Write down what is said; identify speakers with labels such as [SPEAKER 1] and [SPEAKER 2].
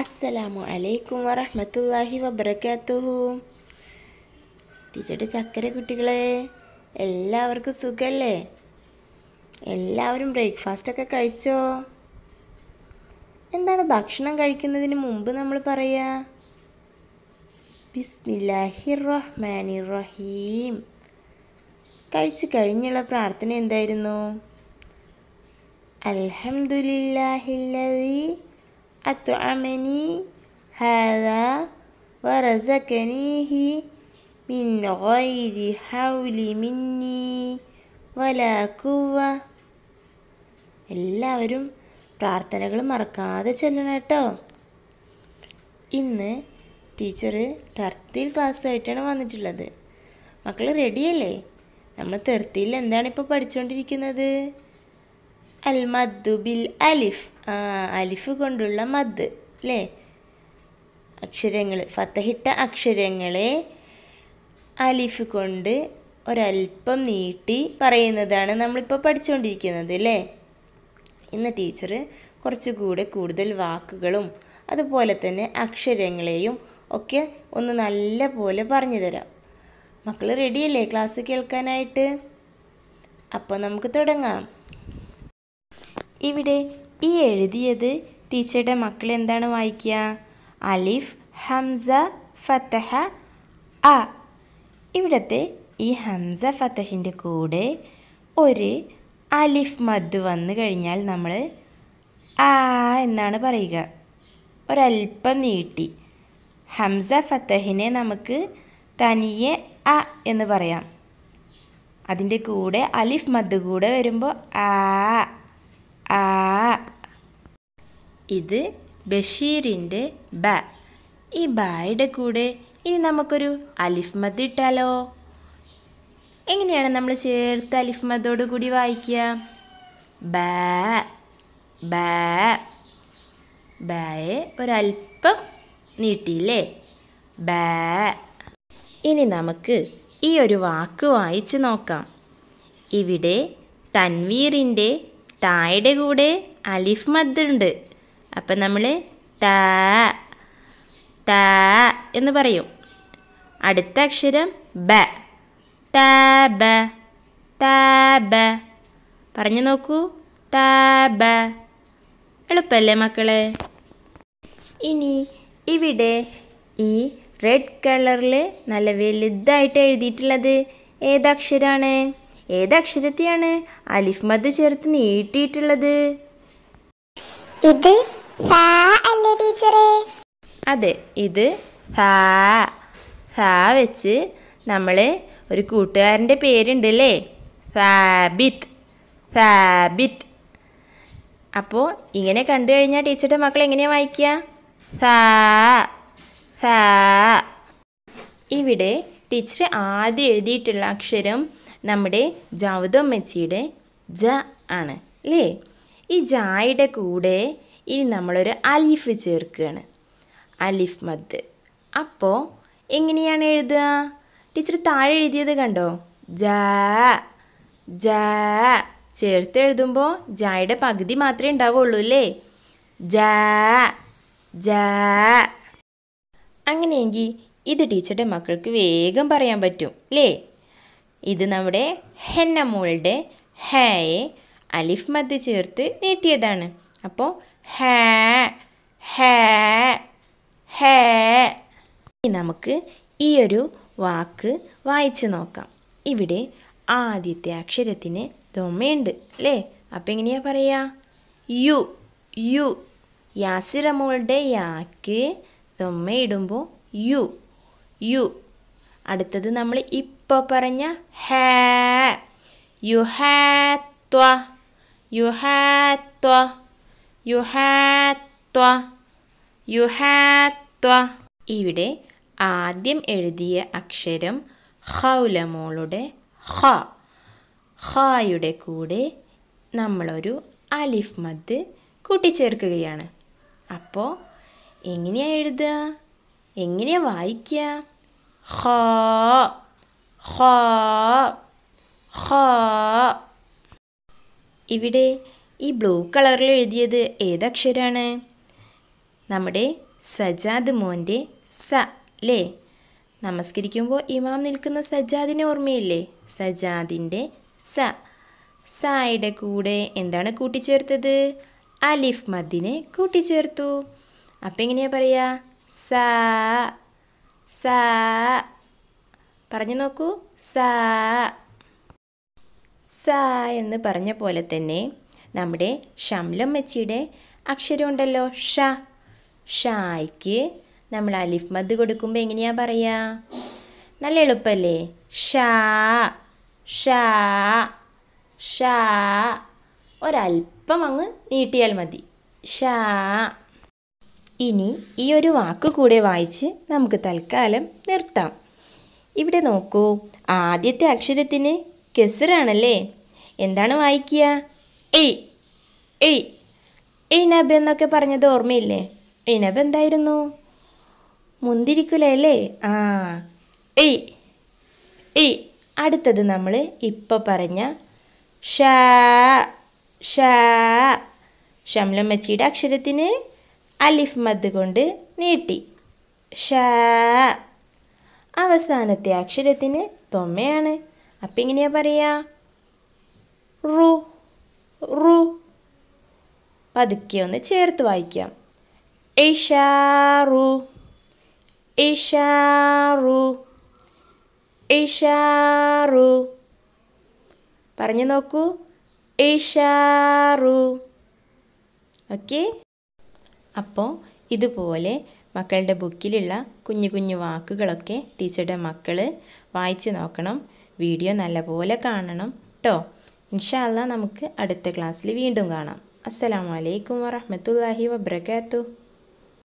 [SPEAKER 1] അസ്സലാമു അലൈക്കും വറഹ്മത്തുള്ളാഹി വബറകാതുഹു ടീച്ചറുടെ ചക്കര കുട്ടികളെ എല്ലാവർക്കും സുഖല്ലേ? എല്ലാവരും ബ്രേക്ക്ഫാസ്റ്റ് ഒക്കെ കഴിച്ചോ? എന്താണ് ഭക്ഷണം കഴിക്കുന്നതിന് മുമ്പ് നമ്മൾ പറയുക ബിസ്മില്ലാഹിർ റഹ്മാനിർ റഹീം കഴിച്ചു കഴിഞ്ഞുള്ള പ്രാർത്ഥന എന്തായിരുന്നു? അൽഹംദുലില്ലാഹില്ലദി അത്അമനി هذا വറസകനീഹി മിൻ غير ഹൗലി مني വലാ قوة. എല്ലാവരും പ്രാർത്ഥനകൾ മറക്കാതെ ചൊല്ലണം കേട്ടോ. ഇന്ന് ടീച്ചർ തെർത്തിൽ ക്ലാസ്സുമായിട്ടാണ് വന്നിട്ടുള്ളത്. മക്കൾ റെഡിയല്ലേ നമ്മൾ തെർത്തിയിൽ എന്താണ് ഇപ്പോൾ പഠിച്ചുകൊണ്ടിരിക്കുന്നത് അൽ മദ്ദു ബിൽ അലിഫ്. ആ അലിഫ് കൊണ്ടുള്ള മദ് അല്ലേ അക്ഷരങ്ങൾ ഫത്തഹിട്ട അക്ഷരങ്ങളെ അലിഫ് കൊണ്ട് ഒരല്പം നീട്ടി പറയുന്നതാണ് നമ്മളിപ്പോൾ പഠിച്ചുകൊണ്ടിരിക്കുന്നത് അല്ലേ ഇന്ന് ടീച്ചർ കുറച്ചുകൂടെ കൂടുതൽ വാക്കുകളും അതുപോലെ തന്നെ അക്ഷരങ്ങളെയും ഒക്കെ ഒന്ന് നല്ല പോലെ പറഞ്ഞു തരാം. മക്കൾ റെഡിയല്ലേ ക്ലാസ് കേൾക്കാനായിട്ട്? അപ്പോൾ നമുക്ക് തുടങ്ങാം. ഇവിടെ ഈ എഴുതിയത് ടീച്ചറുടെ മക്കൾ എന്താണ് വായിക്കുക? അലിഫ് ഹംസ ഫത്തഹ അ. ഇവിടത്തെ ഈ ഹംസ ഫത്തഹിന്റെ കൂടെ ഒരു അലിഫ് മദ് വന്നു കഴിഞ്ഞാൽ നമ്മൾ ആ എന്നാണ് പറയുക. ഒരല്പം നീട്ടി. ഹംസ ഫത്തഹിനെ നമുക്ക് തനിയെ അ എന്ന് പറയാം. അതിന്റെ കൂടെ അലിഫ് മദ് കൂടെ വരുമ്പോൾ ആ ആ. ഇത് ബഷീറിന്റെ ബ. ഈ ബായുടെ കൂടെ ഇനി നമുക്കൊരു അലിഫ് മദ് ഇട്ടാലോ? എങ്ങനെയാണ് നമ്മൾ ചേർത്ത് അലിഫ് മദോട് കൂടി വായിക്കുക? ബ. ബ. ബായെ ഒരല്പം നീട്ടിയില്ലേ? ബ. ഇനി നമുക്ക് ഈ ഒരു വാക്ക് വായിച്ച് നോക്കാം. ഇവിടെ തൻവീറിന്റെ തായുടെ കൂടെ അലിഫ് മദ്ദുണ്ട് അപ്പം നമ്മൾ താ താ എന്ന് പറയും. അടുത്ത അക്ഷരം ബ. താബ താബ പറഞ്ഞു നോക്കൂ. താബ എളുപ്പല്ലേ മക്കളെ? ഇനി ഇവിടെ ഈ റെഡ് കളറിൽ നല്ല വലുതായിട്ട് എഴുതിയിട്ടുള്ളത് ഏതക്ഷരാണ് ഏതക്ഷരത്തെയാണ് അലിഫ് മദ് ചേർത്ത് നീട്ടിയിട്ടുള്ളത്?
[SPEAKER 2] ഇത് ഫാ അല്ലേ ടീച്ചറേ?
[SPEAKER 1] അതെ ഇത് സാ സാ വെച്ച് നമ്മൾ ഒരു കൂട്ടുകാരന്റെ പേരുണ്ട് അല്ലേ സാബിത്ത് സാബിത്ത് അപ്പോൾ ഇങ്ങനെ കണ്ടു കഴിഞ്ഞാൽ ടീച്ചറുടെ മക്കൾ എങ്ങനെയാണ് വായിക്കുക സാ സാ ഇവിടെ ടീച്ചർ ആദ്യം എഴുതിയിട്ടുള്ള അക്ഷരം നമ്മുടെ ജൗദമ്മച്ചിയുടെ ജ ആണ് അല്ലേ ഈ ജായുടെ കൂടെ ഇനി നമ്മളൊരു അലിഫ് ചേർക്കുകയാണ്. അലിഫ് മദ്. അപ്പോൾ എങ്ങനെയാണ് എഴുതുക? ടീച്ചർ താഴെ എഴുതിയത് കണ്ടോ? ജ ജ. ചേർത്ത് എഴുതുമ്പോൾ ജായുടെ പകുതി മാത്രമേ ഉണ്ടാവുള്ളൂ അല്ലേ ജ ജ. അങ്ങനെയെങ്കിൽ ഇത് ടീച്ചറുടെ മക്കൾക്ക് വേഗം പറയാൻ പറ്റും അല്ലേ ഇത് നമ്മുടെ ഹെന്ന മോളുടെ ഹയെ അലിഫ് മദ് ചേർത്ത് നീട്ടിയതാണ്. അപ്പോൾ ഹ ഹ ഹേ. നമുക്ക് ഈ ഒരു വാക്ക് വായിച്ചു നോക്കാം. ഇവിടെ ആദ്യത്തെ അക്ഷരത്തിന് ദൊമ്മയുണ്ട് അല്ലേ? അപ്പം എങ്ങനെയാ പറയുക യു യു. യാസിറമോളുടെ യാക്ക് ദൊമ്മയിടുമ്പോൾ യു യു. അടുത്തത് നമ്മൾ ഇപ്പോൾ പറഞ്ഞ ഹാ യു ഹാത്വ യു ഹാത്വ യു ഹാത്വ യു ഹാത്വ ഇവിടെ ആദ്യം എഴുതിയ അക്ഷരം ഹൗലമോളുടെ ഹ ഹായുടെ കൂടെ നമ്മളൊരു അലിഫ് മദ് കൂട്ടിച്ചേർക്കുകയാണ്. അപ്പോൾ എങ്ങനെയാണ് എഴുതുക? എങ്ങനെയാണ് വായിക്കുക? ഹ ഹ ഖ. ഇവിടെ ഈ ബ്ലൂ കളറിൽ എഴുതിയത് ഏതക്ഷരാണ്? നമ്മുടെ സജാദ് മോന്റെ സ ലേ. നമസ്കരിക്കുമ്പോൾ ഇമാം നിൽക്കുന്ന സജാദിനെ ഓർമ്മയില്ലേ? സജാദിന്റെ സ. സായുടെ കൂടെ എന്താണ് കൂട്ടിച്ചേർത്തത്? അലിഫ് മദ്ദിനെ കൂട്ടിച്ചേർത്തു. അപ്പം എങ്ങനെയാ പറയുക സാ സാ. പറഞ്ഞു നോക്കൂ. സാ. സ എന്ന് പറഞ്ഞ പോലെ തന്നെ നമ്മുടെ ഷംലം മച്ചിയുടെ അക്ഷരമുണ്ടല്ലോ ഷ. ഷായ്ക്ക് നമ്മൾ അലിഫ് മദ് കൊടുക്കുമ്പോൾ എങ്ങനെയാ പറയാ? നല്ല എളുപ്പല്ലേ? ഷാ. ഷാ. ഷാ. ഒരല്പം അങ്ങ് നീട്ടിയാൽ മതി. ഷാ. ഇനി ഈ ഒരു വാക്ക് കൂടെ വായിച്ച് നമുക്ക് തൽക്കാലം നിർത്താം. ഇവിടെ നോക്കൂ. ആദ്യത്തെ അക്ഷരത്തിന് കെസറാണല്ലേ? എന്താണ് വായിക്കുക? എയ് എയ് എയ്നബ് എന്നൊക്കെ പറഞ്ഞത് ഓർമ്മയില്ലേ? എയ്നബ് എന്തായിരുന്നു? മുന്തിരിക്കുലല്ലേ ആ എയ് എയ് അടുത്തത് നമ്മൾ ഇപ്പോൾ പറഞ്ഞ ഷാ ഷാ. ഷംലമ്മച്ചിയുടെ അക്ഷരത്തിന് അലിഫ് മദ് കൊണ്ട് നീട്ടി. ഷാ. അവസാനത്തെ അക്ഷരത്തിന് തൊമ്മയാണ്. അപ്പം എങ്ങനെയാ പറയാ? റു റു. പതുക്കെ ഒന്ന് ചേർത്ത് വായിക്കാം. ഇഷാറു ഇഷാറു ഇഷാറു പറഞ്ഞു നോക്കൂ. ഇഷാറു ഓക്കെ? അപ്പോൾ ഇതുപോലെ മക്കളുടെ ബുക്കിലുള്ള കുഞ്ഞു കുഞ്ഞു വാക്കുകളൊക്കെ ടീച്ചറുടെ മക്കൾ വായിച്ചു നോക്കണം. വീഡിയോ നല്ലപോലെ കാണണം കേട്ടോ ഇൻഷാല്ല നമുക്ക് അടുത്ത ക്ലാസ്സിൽ വീണ്ടും കാണാം. അസ്സലാമു അലൈക്കും വറഹ്മത്തുള്ളാഹി വബർക്കാത്തു